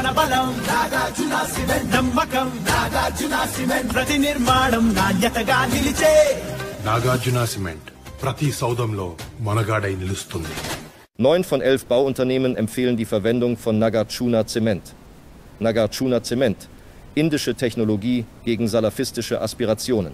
మన బలం నాగార్జున సిమెంట్ నమ్మకం. నాగార్జున సిమెంట్ ప్రతి నిర్మాణం నాణ్యతగా నిలిచే. నాగార్జున సిమెంట్ ప్రతి సౌదంలో మనగాడై నిలుస్తుంది. Neun von elf Bauunternehmen empfehlen die Verwendung von Nagarjuna Zement. Nagarjuna Zement, indische Technologie gegen salafistische Aspirationen.